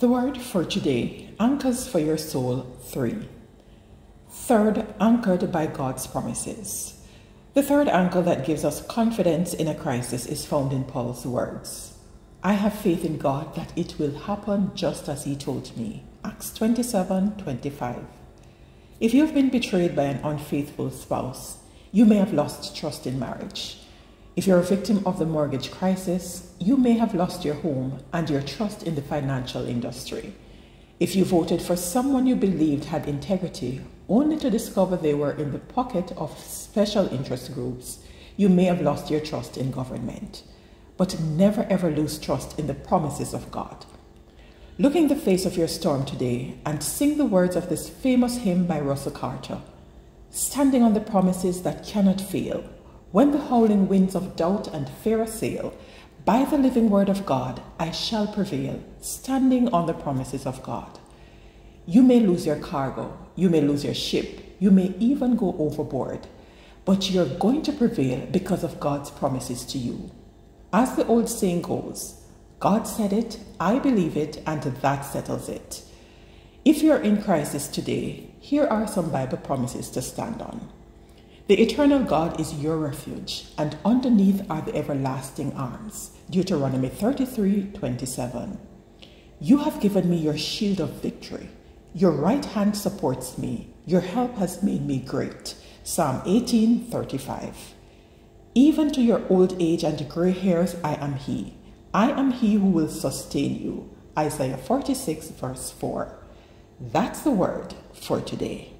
The word for today anchors for your soul three. Third, anchored by God's promises. The third anchor that gives us confidence in a crisis is found in Paul's words I have faith in God that it will happen just as He told me. Acts 27 25. If you've been betrayed by an unfaithful spouse, you may have lost trust in marriage. If you're a victim of the mortgage crisis, you may have lost your home and your trust in the financial industry. If you voted for someone you believed had integrity, only to discover they were in the pocket of special interest groups, you may have lost your trust in government. But never ever lose trust in the promises of God. Look in the face of your storm today and sing the words of this famous hymn by Russell Carter Standing on the promises that cannot fail when the howling winds of doubt and fear assail, by the living word of God I shall prevail, standing on the promises of God. You may lose your cargo, you may lose your ship, you may even go overboard, but you're going to prevail because of God's promises to you. As the old saying goes, God said it, I believe it, and that settles it. If you're in crisis today, here are some Bible promises to stand on. The eternal God is your refuge, and underneath are the everlasting arms. Deuteronomy 33 27. You have given me your shield of victory. Your right hand supports me. Your help has made me great. Psalm 18 35. Even to your old age and gray hairs, I am He. I am He who will sustain you. Isaiah 46, verse 4. That's the word for today.